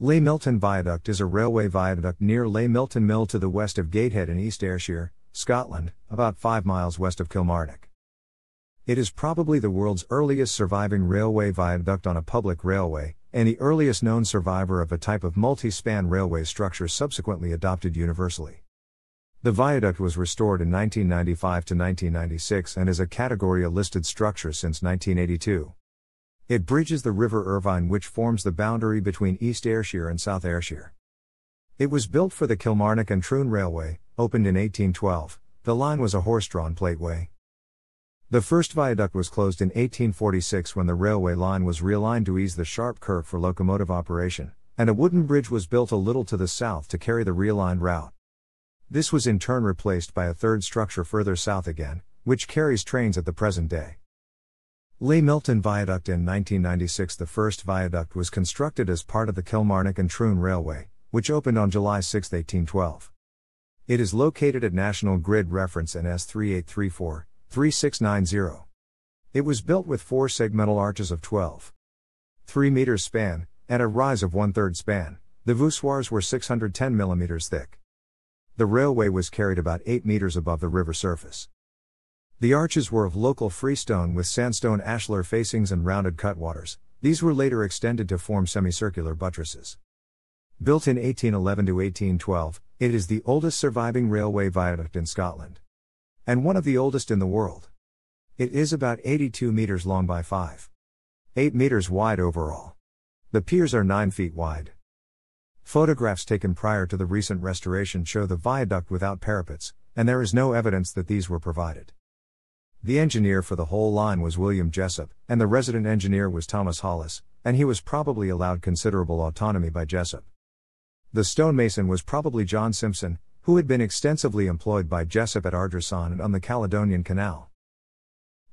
Laigh Milton Viaduct is a railway viaduct near Laigh Milton Mill to the west of Gatehead in East Ayrshire, Scotland, about 5 miles west of Kilmarnock. It is probably the world's earliest surviving railway viaduct on a public railway, and the earliest known survivor of a type of multi span railway structure subsequently adopted universally. The viaduct was restored in 1995 to 1996 and is a Category A listed structure since 1982. It bridges the River Irvine, which forms the boundary between East Ayrshire and South Ayrshire. It was built for the Kilmarnock and Troon Railway, opened in 1812. The line was a horse drawn plateway. The first viaduct was closed in 1846 when the railway line was realigned to ease the sharp curve for locomotive operation, and a wooden bridge was built a little to the south to carry the realigned route. This was in turn replaced by a third structure further south again, which carries trains at the present day. Laigh Milton Viaduct in 1996 The first viaduct was constructed as part of the Kilmarnock and Troon Railway, which opened on July 6, 1812. It is located at National Grid Reference NS 3834, 3690. It was built with four segmental arches of 12. 3 meters span, and a rise of one third span. The voussoirs were 610 millimeters thick. The railway was carried about 8 meters above the river surface. The arches were of local freestone with sandstone ashlar facings and rounded cutwaters. These were later extended to form semicircular buttresses. Built in 1811 to 1812, it is the oldest surviving railway viaduct in Scotland and one of the oldest in the world. It is about 82 meters long by 5. 8 meters wide overall. The piers are 9 feet wide. Photographs taken prior to the recent restoration show the viaduct without parapets, and there is no evidence that these were provided. The engineer for the whole line was William Jessop, and the resident engineer was Thomas Hollis, and he was probably allowed considerable autonomy by Jessop. The stonemason was probably John Simpson, who had been extensively employed by Jessop at Ardrossan and on the Caledonian Canal.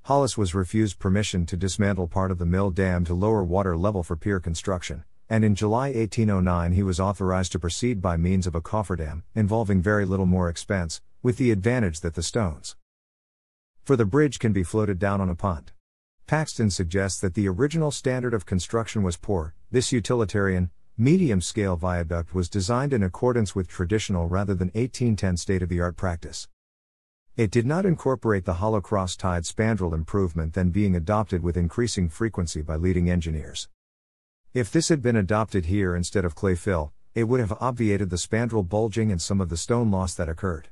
Hollis was refused permission to dismantle part of the mill dam to lower water level for pier construction, and in July 1809 he was authorized to proceed by means of a cofferdam, involving very little more expense, with the advantage that the stones for the bridge can be floated down on a punt. Paxton suggests that the original standard of construction was poor, this utilitarian, medium scale viaduct was designed in accordance with traditional rather than 1810 state of the art practice. It did not incorporate the hollow cross tied spandrel improvement then being adopted with increasing frequency by leading engineers. If this had been adopted here instead of clay fill, it would have obviated the spandrel bulging and some of the stone loss that occurred.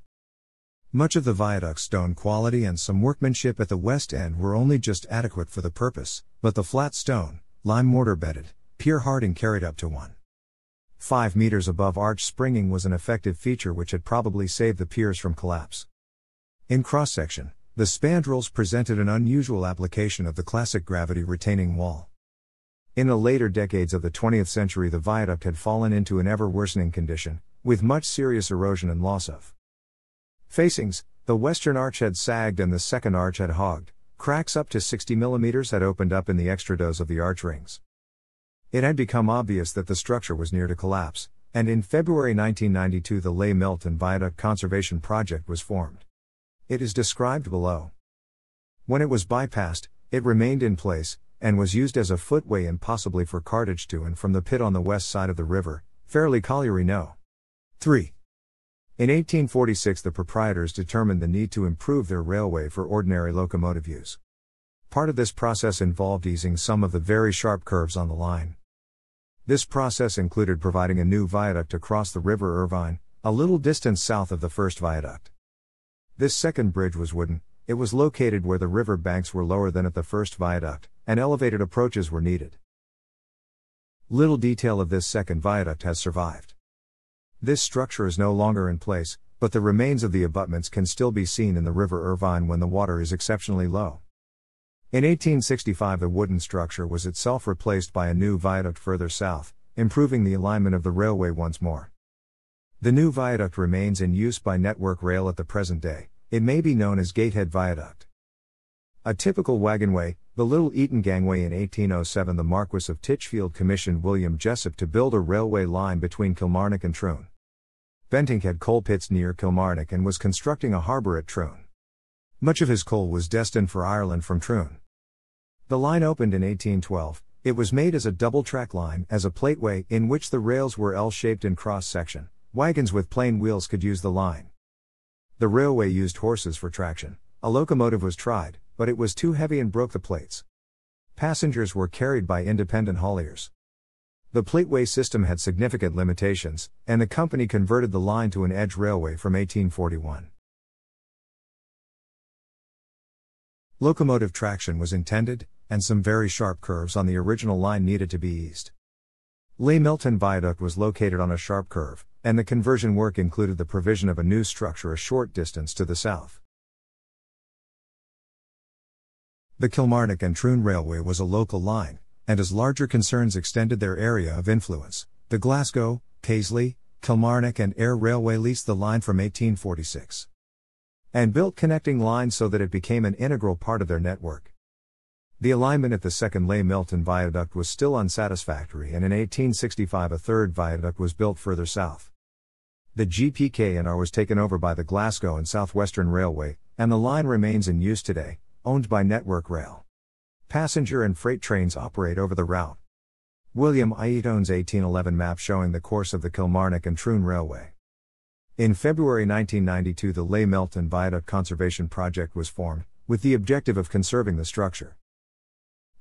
Much of the viaduct's stone quality and some workmanship at the west end were only just adequate for the purpose, but the flat stone, lime mortar bedded, pier hearting carried up to 1. 5 meters above arch springing was an effective feature which had probably saved the piers from collapse. In cross section, the spandrels presented an unusual application of the classic gravity retaining wall. In the later decades of the 20th century, the viaduct had fallen into an ever worsening condition, with much serious erosion and loss of facings. The western arch had sagged and the second arch had hogged. Cracks up to 60 mm had opened up in the extrados of the arch rings. It had become obvious that the structure was near to collapse, and in February 1992 the Laigh Milton Viaduct Conservation Project was formed. It is described below. When it was bypassed, it remained in place, and was used as a footway and possibly for cartage to and from the pit on the west side of the river, Fairley Colliery No. 3. In 1846, the proprietors determined the need to improve their railway for ordinary locomotive use. Part of this process involved easing some of the very sharp curves on the line. This process included providing a new viaduct across the River Irvine, a little distance south of the first viaduct. This second bridge was wooden, it was located where the river banks were lower than at the first viaduct, and elevated approaches were needed. Little detail of this second viaduct has survived. This structure is no longer in place, but the remains of the abutments can still be seen in the River Irvine when the water is exceptionally low. In 1865, the wooden structure was itself replaced by a new viaduct further south, improving the alignment of the railway once more. The new viaduct remains in use by Network Rail at the present day, it may be known as Gatehead Viaduct. A typical wagonway, the Little Eaton Gangway in 1807, the Marquis of Titchfield commissioned William Jessop to build a railway line between Kilmarnock and Troon. Bentinck had coal pits near Kilmarnock and was constructing a harbour at Troon. Much of his coal was destined for Ireland from Troon. The line opened in 1812. It was made as a double track line as a plateway in which the rails were L shaped in cross section. Wagons with plain wheels could use the line. The railway used horses for traction. A locomotive was tried, but it was too heavy and broke the plates. Passengers were carried by independent hauliers. The plateway system had significant limitations, and the company converted the line to an edge railway from 1841. Locomotive traction was intended, and some very sharp curves on the original line needed to be eased. Laigh Milton Viaduct was located on a sharp curve, and the conversion work included the provision of a new structure a short distance to the south. The Kilmarnock and Troon Railway was a local line, and as larger concerns extended their area of influence, the Glasgow, Paisley, Kilmarnock and Ayr Railway leased the line from 1846 and built connecting lines so that it became an integral part of their network. The alignment at the second Laigh Milton viaduct was still unsatisfactory, and in 1865 a third viaduct was built further south. The GPK&R was taken over by the Glasgow and Southwestern Railway, and the line remains in use today, owned by Network Rail. Passenger and freight trains operate over the route. William Iones's 1811 map showing the course of the Kilmarnock and Troon Railway. In February 1992, the Laigh Milton Viaduct Conservation Project was formed, with the objective of conserving the structure.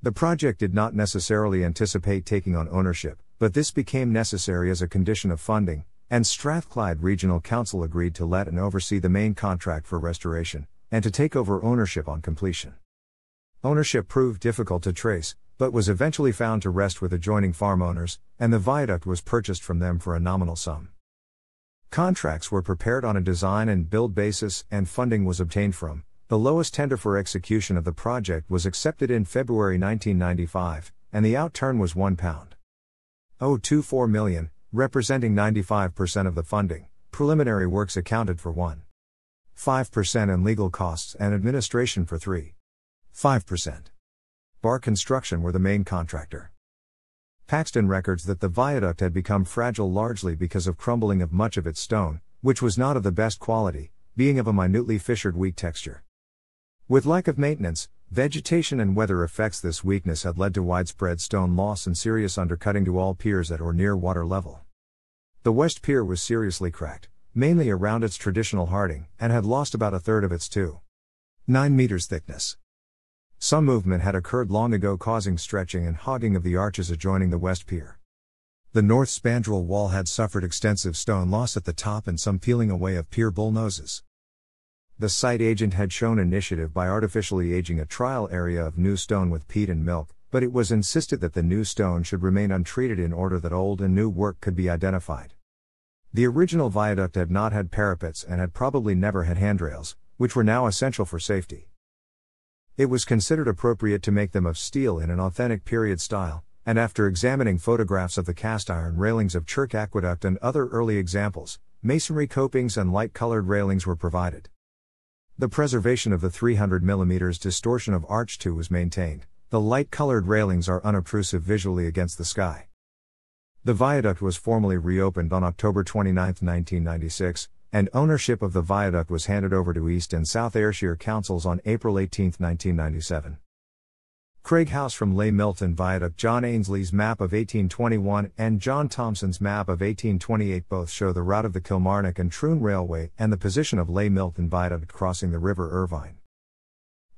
The project did not necessarily anticipate taking on ownership, but this became necessary as a condition of funding, and Strathclyde Regional Council agreed to let and oversee the main contract for restoration, and to take over ownership on completion. Ownership proved difficult to trace, but was eventually found to rest with adjoining farm owners, and the viaduct was purchased from them for a nominal sum. Contracts were prepared on a design and build basis, and funding was obtained from. The lowest tender for execution of the project was accepted in February 1995, and the outturn was £1. 024 million, representing 95% of the funding. Preliminary works accounted for 1. 5% and legal costs and administration for 3. 5%. Barr Construction were the main contractor. Paxton records that the viaduct had become fragile largely because of crumbling of much of its stone, which was not of the best quality, being of a minutely fissured weak texture. With lack of maintenance, vegetation and weather effects this weakness had led to widespread stone loss and serious undercutting to all piers at or near water level. The west pier was seriously cracked, mainly around its traditional hearting, and had lost about a third of its 2. 9 meters thickness. Some movement had occurred long ago, causing stretching and hogging of the arches adjoining the west pier. The north spandrel wall had suffered extensive stone loss at the top and some peeling away of pier bull noses. The site agent had shown initiative by artificially aging a trial area of new stone with peat and milk, but it was insisted that the new stone should remain untreated in order that old and new work could be identified. The original viaduct had not had parapets and had probably never had handrails, which were now essential for safety. It was considered appropriate to make them of steel in an authentic period style, and after examining photographs of the cast iron railings of Chirk Aqueduct and other early examples, masonry copings and light colored railings were provided. The preservation of the 300 mm distortion of arch 2 was maintained. The light colored railings are unobtrusive visually against the sky. The viaduct was formally reopened on October 29, 1996, and ownership of the viaduct was handed over to East and South Ayrshire councils on April 18, 1997. Craig House from Laigh Milton Viaduct John Ainslie's map of 1821 and John Thomson's map of 1828 both show the route of the Kilmarnock and Troon Railway and the position of Laigh Milton Viaduct crossing the River Irvine.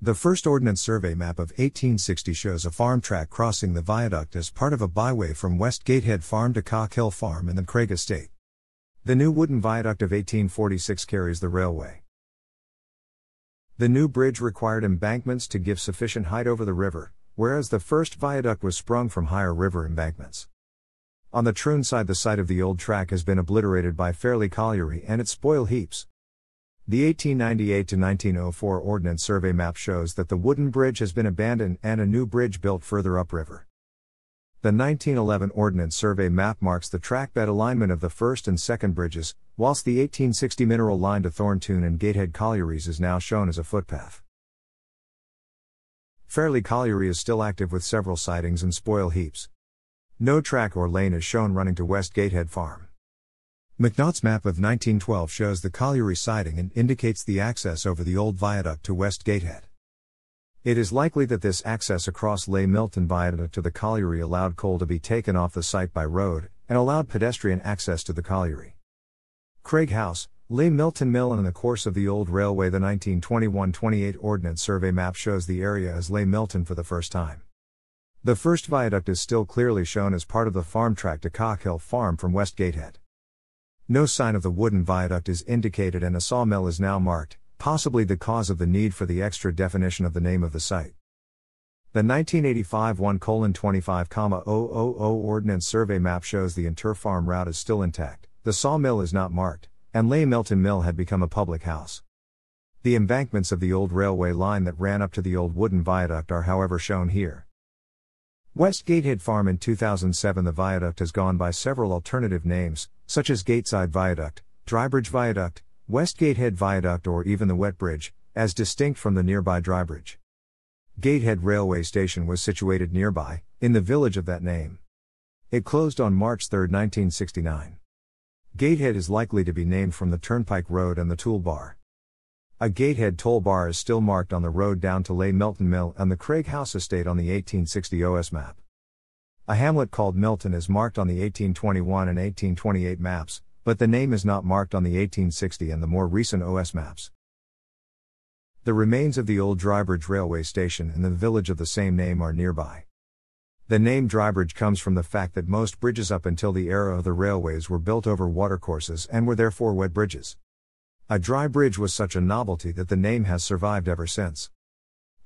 The first Ordnance Survey map of 1860 shows a farm track crossing the viaduct as part of a byway from West Gatehead Farm to Cockhill Farm in the Craig Estate. The new wooden viaduct of 1846 carries the railway. The new bridge required embankments to give sufficient height over the river, whereas the first viaduct was sprung from higher river embankments. On the Troon side, the site of the old track has been obliterated by Fairley Colliery and its spoil heaps. The 1898 to 1904 Ordnance Survey map shows that the wooden bridge has been abandoned and a new bridge built further upriver. The 1911 Ordnance Survey map marks the trackbed alignment of the first and second bridges, whilst the 1860 mineral line to Thorntoon and Gatehead Collieries is now shown as a footpath. Fairley Colliery is still active with several sidings and spoil heaps. No track or lane is shown running to West Gatehead Farm. McNaugh's map of 1912 shows the colliery siding and indicates the access over the old viaduct to West Gatehead. It is likely that this access across Laigh Milton Viaduct to the colliery allowed coal to be taken off the site by road, and allowed pedestrian access to the colliery. Craig House, Laigh Milton Mill and in the course of the old railway the 1921-28 Ordnance Survey map shows the area as Laigh Milton for the first time. The first viaduct is still clearly shown as part of the farm track to Cockhill Farm from West Gatehead. No sign of the wooden viaduct is indicated and a sawmill is now marked, possibly the cause of the need for the extra definition of the name of the site. The 1985 1 25, 000 Ordnance Survey map shows the inter farm route is still intact, the sawmill is not marked, and Laigh Milton Mill had become a public house. The embankments of the old railway line that ran up to the old wooden viaduct are, however, shown here. West Gatehead Farm in 2007 The viaduct has gone by several alternative names, such as Gateside Viaduct, Drybridge Viaduct, West Gatehead Viaduct or even the Wet Bridge, as distinct from the nearby Drybridge. Gatehead Railway Station was situated nearby, in the village of that name. It closed on March 3, 1969. Gatehead is likely to be named from the Turnpike Road and the toll bar. A Gatehead toll bar is still marked on the road down to Laigh Milton Mill and the Craig House Estate on the 1860 OS map. A hamlet called Milton is marked on the 1821 and 1828 maps, but the name is not marked on the 1860 and the more recent OS maps. The remains of the old Drybridge railway station and the village of the same name are nearby. The name Drybridge comes from the fact that most bridges up until the era of the railways were built over watercourses and were therefore wet bridges. A dry bridge was such a novelty that the name has survived ever since.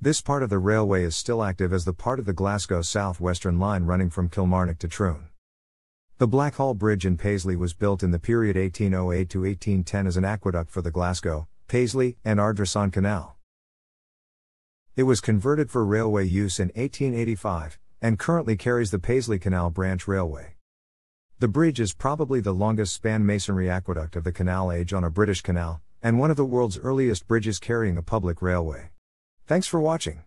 This part of the railway is still active as the part of the Glasgow South Western Line running from Kilmarnock to Troon. The Blackhall Bridge in Paisley was built in the period 1808 to 1810 as an aqueduct for the Glasgow, Paisley, and Ardrossan Canal. It was converted for railway use in 1885, and currently carries the Paisley Canal Branch Railway. The bridge is probably the longest span masonry aqueduct of the canal age on a British canal, and one of the world's earliest bridges carrying a public railway. Thanks for watching.